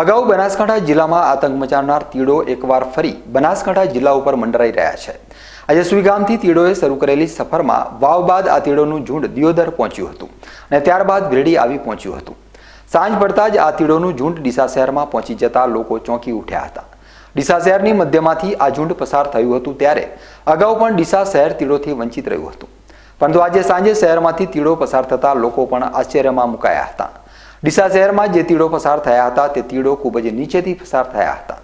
અગાઉ બનાસકાંઠા જિલ્લામાં આતંક મચાવનાર તીડો એકવાર ફરી બનાસકાંઠા જિલ્લા ઉપર મંડરાઈ રહ્યા છે. આજે સુઈગામથી તીડોએ શરૂ કરેલી સફરમાં વાવ બાદ આ તીડોનું ઝુંડ દિયોદર પહોંચ્યું હતું અને ત્યારબાદ ભીરડી આવી પહોંચ્યું હતું. સાંજ પડતા જ આ તીડોનું ઝુંડ ડીસા શહેરમાં પહોંચી જતા લોકો ચોંકી ઉઠ્યા હતા. ડીસા શહેરની મધ્યમાંથી આ ઝુંડ પસાર થયું હતું ત્યારે અગાઉ પણ ડીસા શહેર તીડોથી વંચિત રહ્યું હતું. પરંતુ આજે સાંજે શહેરમાંથી તીડો પસાર થતા લોકો પણ આશ્ચર્યમાં મુકાયા હતા. ડીસા શહેરમાં જે તીડો પસાર થયા હતા તે તીડો ખૂબ જ નીચેથી પસાર થયા હતા.